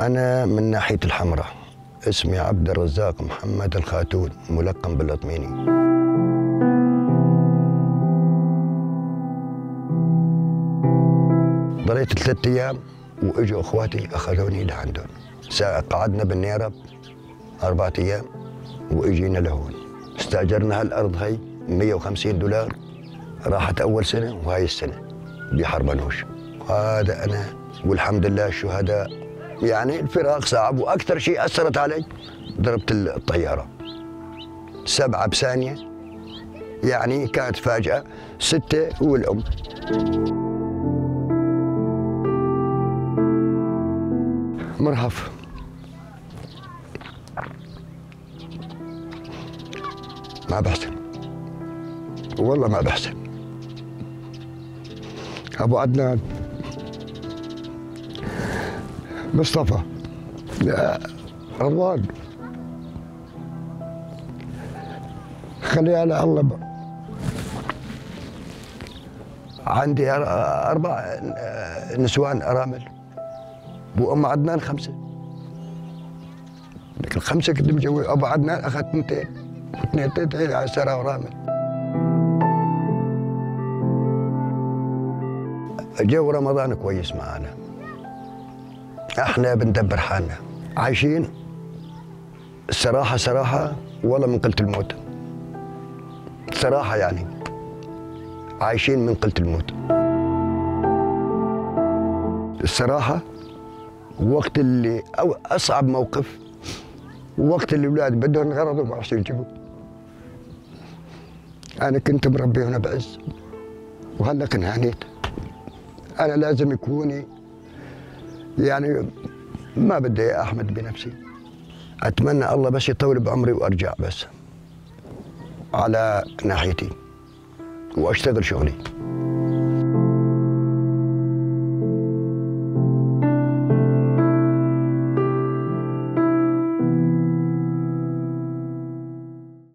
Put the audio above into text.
أنا من ناحية الحمراء. اسمي عبد الرزاق محمد الخاتون ملقب بالأطميني. ضليت ثلاثة أيام وإجوا إخواتي أخذوني لعندهم. قعدنا بالنيرب أربعة أيام وإجينا لهون. استأجرنا هالأرض هي 150 دولار. راحت أول سنة وهاي السنة بحربنوش هذا أنا والحمد لله الشهداء يعني الفراق صعب وأكثر شيء أثرت علي ضربت الطيارة. سبعة بثانية. يعني كانت فاجأة. ستة والأم. مرهف. ما بحسن والله ما بحسن أبو عدنان. مصطفى. رضوان خليها على الله. عندي أربع نسوان أرامل. وأم عدنان خمسة. لكن الخمسه كنت مجوز. أبو عدنان اخذ اثنتين. واثنين تنتين على سرى ورامل. جو رمضان كويس معانا. إحنا بندبر حالنا. عايشين. الصراحة صراحة والله من قلة الموت. صراحة يعني. عايشين من قلة الموت. الصراحة وقت اللي أو أصعب موقف وقت اللي الأولاد بدهم غرض وما عرفوا يجيبوا أنا كنت مربي هنا بعز وهلا انهانيت أنا لازم يكوني يعني ما بدي أحمد بنفسي. أتمنى الله بس يطول بعمري وأرجع بس على ناحيتي وأشتغل شغلي.